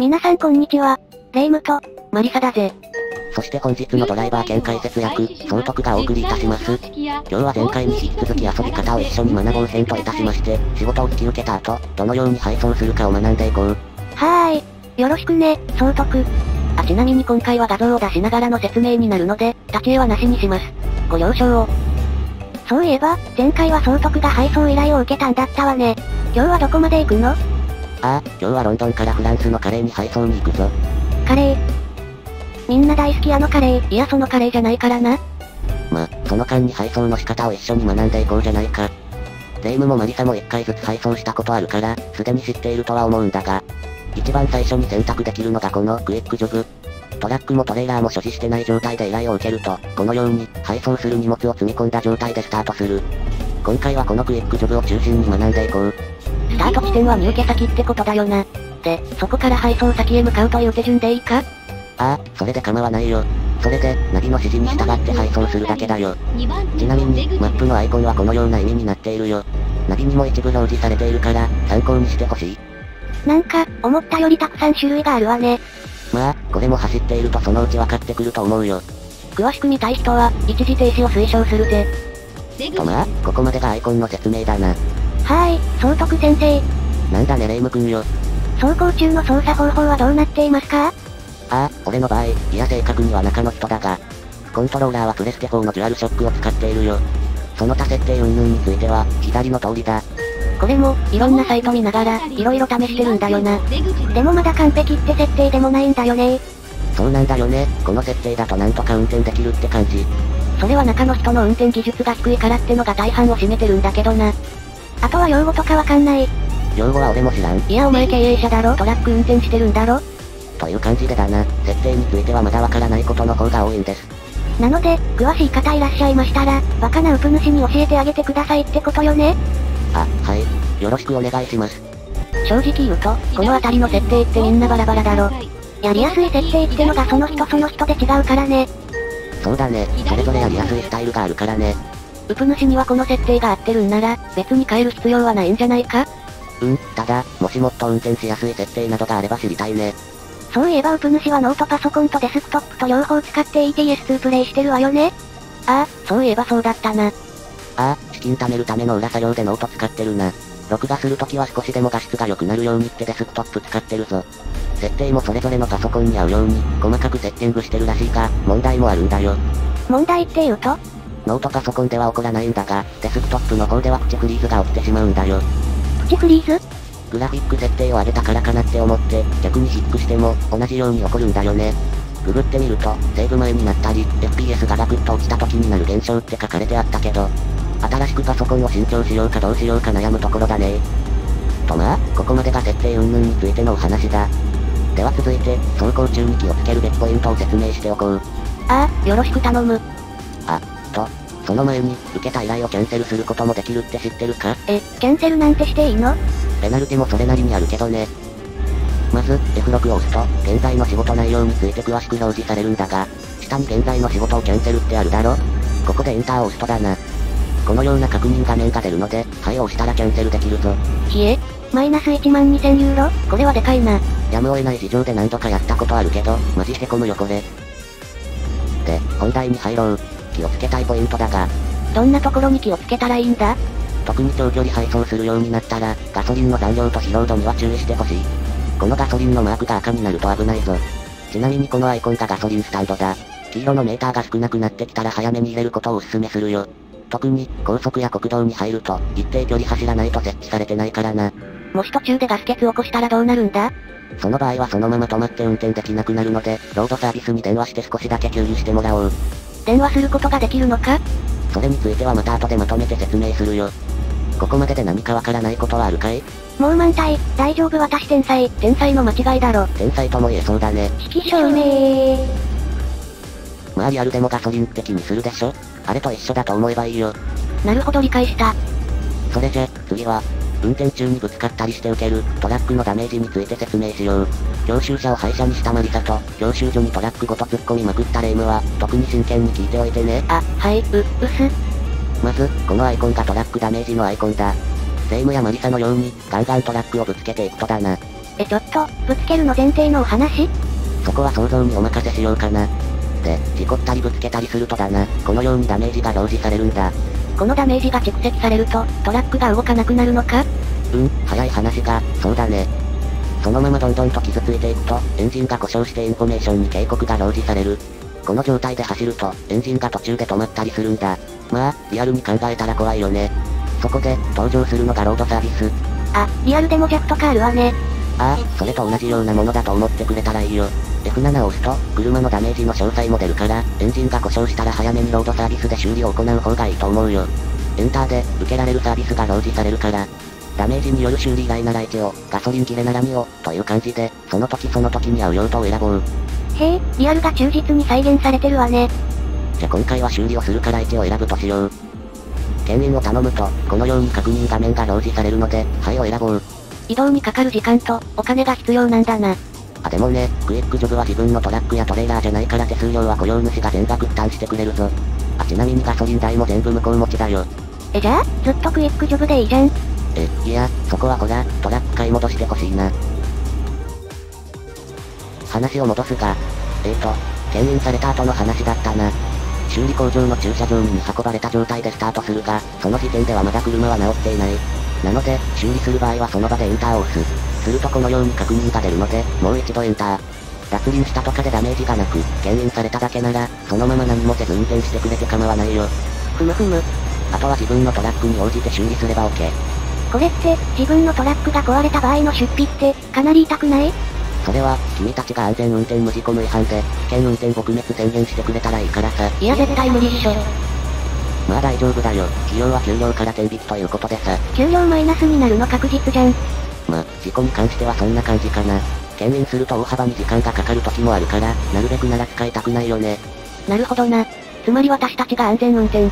皆さんこんにちは。レイムと、マリサだぜ。そして本日のドライバー兼解説役、総督がお送りいたします。今日は前回に引き続き遊び方を一緒に学ぼう編といたしまして、仕事を引き受けた後、どのように配送するかを学んでいこう。はーい。よろしくね、総督。あ、ちなみに今回は画像を出しながらの説明になるので、立ち絵はなしにします。ご了承を。そういえば、前回は総督が配送依頼を受けたんだったわね。今日はどこまで行くの？ああ、今日はロンドンからフランスのカレーに配送に行くぞ。カレー。みんな大好きあのカレー。いやそのカレーじゃないからな。ま、その間に配送の仕方を一緒に学んでいこうじゃないか。レイムもマリサも一回ずつ配送したことあるから、すでに知っているとは思うんだが、一番最初に選択できるのがこのクイックジョブ。トラックもトレーラーも所持してない状態で依頼を受けると、このように、配送する荷物を積み込んだ状態でスタートする。今回はこのクイックジョブを中心に学んでいこう。スタート地点は入家先ってことだよな。で、そこから配送先へ向かうという手順でいいか？ああ、それで構わないよ。それで、ナビの指示に従って配送するだけだよ。ちなみに、マップのアイコンはこのような意味になっているよ。ナビにも一部表示されているから、参考にしてほしい。なんか、思ったよりたくさん種類があるわね。まあ、これも走っているとそのうち分かってくると思うよ。詳しく見たい人は、一時停止を推奨するぜ。とまあ、ここまでがアイコンの説明だな。はーい、総督先生。なんだねレイム君よ。走行中の操作方法はどうなっていますか？ああ、俺の場合、いや正確には中の人だが、コントローラーはプレステ4のデュアルショックを使っているよ。その他設定云々については、左の通りだ。これも、いろんなサイト見ながら、いろいろ試してるんだよな。でもまだ完璧って設定でもないんだよねそうなんだよね。この設定だとなんとか運転できるって感じ。それは中の人の運転技術が低いからってのが大半を占めてるんだけどな。あとは用語とかわかんない。用語は俺も知らん。いやお前経営者だろ？トラック運転してるんだろ？という感じでだな。設定についてはまだわからないことの方が多いんです。なので、詳しい方いらっしゃいましたら、バカなウプ主に教えてあげてくださいってことよねあ、はい。よろしくお願いします。正直言うと、この辺りの設定ってみんなバラバラだろ。やりやすい設定ってのがその人その人で違うからね。そうだね、それぞれやりやすいスタイルがあるからね。ウプ主にはこの設定が合ってるんなら、別に変える必要はないんじゃないか？うん、ただ、もしもっと運転しやすい設定などがあれば知りたいね。そういえばウプ主はノートパソコンとデスクトップと両方使って ETS2 プレイしてるわよねああ、そういえばそうだったな。ああ、資金貯めるための裏作業でノート使ってるな。録画するときは少しでも画質が良くなるようにってデスクトップ使ってるぞ。設定もそれぞれのパソコンに合うように、細かくセッティングしてるらしいが、問題もあるんだよ。問題って言うと？ノートパソコンでは起こらないんだが、デスクトップの方ではプチフリーズが起きてしまうんだよ。プチフリーズ？グラフィック設定を上げたからかなって思って、逆に低くしても、同じように起こるんだよね。ググってみると、セーブ前になったり、FPS がガクッと落ちた時になる現象って書かれてあったけど、新しくパソコンを新調しようかどうしようか悩むところだね。とまあ、ここまでが設定云々についてのお話だ。では続いて、走行中に気をつけるべきポイントを説明しておこう。ああ、よろしく頼む。あ、と、その前に、受けた依頼をキャンセルすることもできるって知ってるか？え、キャンセルなんてしていいの？ペナルティもそれなりにあるけどね。まず、F6 を押すと、現在の仕事内容について詳しく表示されるんだが、下に現在の仕事をキャンセルってあるだろ？ここでエンターを押すとだな。このような確認画面が出るので、はいを押したらキャンセルできるぞ。ひえマイナス1万2000ユーロ？これはでかいな。やむを得ない事情で何度かやったことあるけど、マジへこむよこれ。で、本題に入ろう。気をつけたいポイントだが。どんなところに気をつけたらいいんだ？特に長距離配送するようになったら、ガソリンの残量と疲労度には注意してほしい。このガソリンのマークが赤になると危ないぞ。ちなみにこのアイコンがガソリンスタンドだ。黄色のメーターが少なくなってきたら早めに入れることをお勧めするよ。特に、高速や国道に入ると、一定距離走らないと設置されてないからな。もし途中でガス欠起こしたらどうなるんだ？その場合はそのまま止まって運転できなくなるので、ロードサービスに電話して少しだけ給油してもらおう。電話することができるのか？それについてはまた後でまとめて説明するよ。ここまでで何かわからないことはあるかい？もう満体、大丈夫私天才、天才の間違いだろ。天才とも言えそうだね。式証明まあリアルでもガソリンって気にするでしょ？あれと一緒だと思えばいいよ。なるほど理解した。それじゃ、次は、運転中にぶつかったりして受けるトラックのダメージについて説明しよう。教習車を廃車にしたマリサと、教習所にトラックごと突っ込みまくったレイムは、特に真剣に聞いておいてね。あ、はい、う、うす。まず、このアイコンがトラックダメージのアイコンだ。霊夢や魔理沙のように、ガンガントラックをぶつけていくとだな。えちょっと、ぶつけるの前提のお話？そこは想像にお任せしようかな。で、事故ったりぶつけたりするとだな、このようにダメージが表示されるんだ。このダメージが蓄積されると、トラックが動かなくなるのか？うん、早い話が、そうだね。そのままどんどんと傷ついていくと、エンジンが故障してインフォメーションに警告が表示される。この状態で走ると、エンジンが途中で止まったりするんだ。まあ、リアルに考えたら怖いよね。そこで、登場するのがロードサービス。あ、リアルでもジャクとかあるわね。ああ、それと同じようなものだと思ってくれたらいいよ。F7 を押すと、車のダメージの詳細も出るから、エンジンが故障したら早めにロードサービスで修理を行う方がいいと思うよ。エンターで、受けられるサービスが表示されるから、ダメージによる修理以外なら1を、ガソリン切れなら2を、という感じで、その時その時に合う用途を選ぼう。へえ、リアルが忠実に再現されてるわね。じゃ今回は修理をするから1を選ぶとしよう。牽引を頼むと、このように確認画面が表示されるので、はいを選ぼう。移動にかかる時間と、お金が必要なんだな。あでもね、クイックジョブは自分のトラックやトレーラーじゃないから手数料は雇用主が全額負担してくれるぞ。あちなみにガソリン代も全部向こう持ちだよ。えじゃあ、ずっとクイックジョブでいいじゃん。え、いや、そこはほら、トラック買い戻してほしいな。話を戻すが、えーと、牽引された後の話だったな。修理工場の駐車場に運ばれた状態でスタートするが、その時点ではまだ車は直っていない。なので、修理する場合はその場でエンターを押す。するとこのように確認が出るので、もう一度エンター。脱輪したとかでダメージがなく、牽引されただけなら、そのまま何もせず運転してくれて構わないよ。ふむふむ。あとは自分のトラックに応じて修理すれば OK。これって、自分のトラックが壊れた場合の出費って、かなり痛くない？それは、君たちが安全運転無事故無違反で、危険運転撲滅宣言してくれたらいいからさ。いや絶対無理っしょ。まあ大丈夫だよ。企業は給料から天引きということでさ。給料マイナスになるの確実じゃん。ま、事故に関してはそんな感じかな。牽引すると大幅に時間がかかる時もあるから、なるべくなら使いたくないよね。なるほどな。つまり私たちが安全運転。っ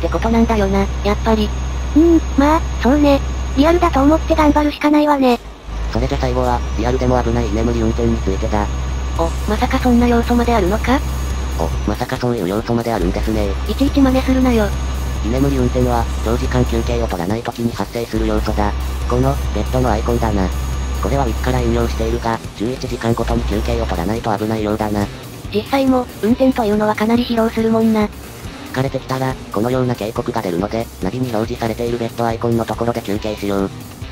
てことなんだよな、やっぱり。うーん、まあ、そうね。リアルだと思って頑張るしかないわね。それで最後は、リアルでも危ない居眠り運転についてだ。お、まさかそんな要素まであるのか？お、まさかそういう要素まであるんですね。いちいち真似するなよ。居眠り運転は、長時間休憩を取らない時に発生する要素だ。この、ベッドのアイコンだな。これはウィキから引用しているが、11時間ごとに休憩を取らないと危ないようだな。実際も、運転というのはかなり疲労するもんな。疲れてきたら、このような警告が出るので、ナビに表示されているベッドアイコンのところで休憩しよう。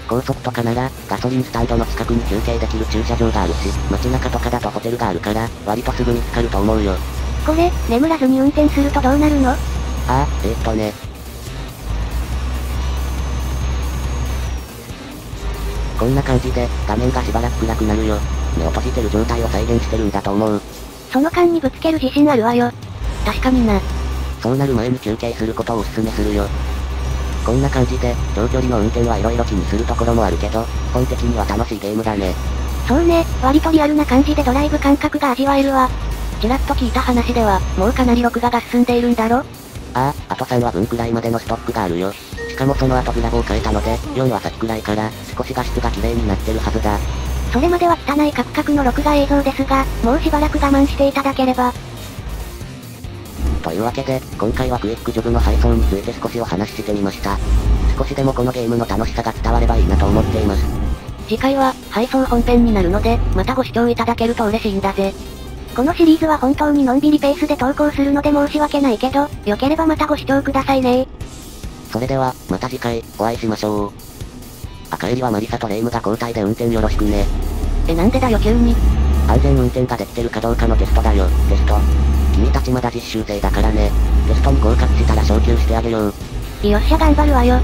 高速とかなら、ガソリンスタンドの近くに休憩できる駐車場があるし、街中とかだとホテルがあるから、割とすぐ見つかると思うよ。これ、眠らずに運転するとどうなるの？ああ、えー、っとね。こんな感じで、画面がしばらく暗くなるよ。目を閉じてる状態を再現してるんだと思う。その間にぶつける自信あるわよ。確かにな。そうなる前に休憩することをお勧めするよ。こんな感じで、長距離の運転は色々気にするところもあるけど、基本的には楽しいゲームだね。そうね、割とリアルな感じでドライブ感覚が味わえるわ。ちらっと聞いた話では、もうかなり録画が進んでいるんだろ？ああ、あと3話分くらいまでのストックがあるよ。しかもその後グラボを変えたので、4話先くらいから、少し画質が綺麗になってるはずだ。それまでは汚いカクカクの録画映像ですが、もうしばらく我慢していただければ。というわけで、今回はクイックジョブの配送について少しお話ししてみました。少しでもこのゲームの楽しさが伝わればいいなと思っています。次回は、配送本編になるので、またご視聴いただけると嬉しいんだぜ。このシリーズは本当にのんびりペースで投稿するので申し訳ないけど、良ければまたご視聴くださいねそれでは、また次回、お会いしましょう。赤襟はマリサとレイムが交代で運転よろしくね。えなんでだよ急に。安全運転ができてるかどうかのテストだよ、テスト。君たちまだ実習生だからね。テストに合格したら昇級してあげよう。よっしゃ頑張るわよ。